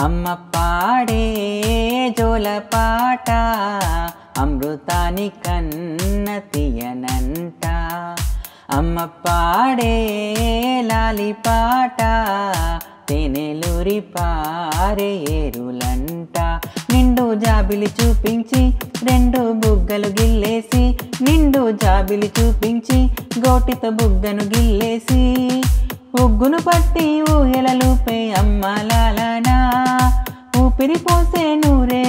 అమ్మ పాడే జోలపాట అమృతాని కన్న తీయనంట. అమ్మ పాడే లాలి పాట తేనెలూరి పారే ఏరులంట. నిండు జాబిలి చూపించి రెండు బుగ్గలు గిల్లేసి నిండు జాబిలి చూపించి గోటితో బుగ్గను గిల్లేసి ఉగ్గును పట్టి ఊహెల పిరిపోసే నూరే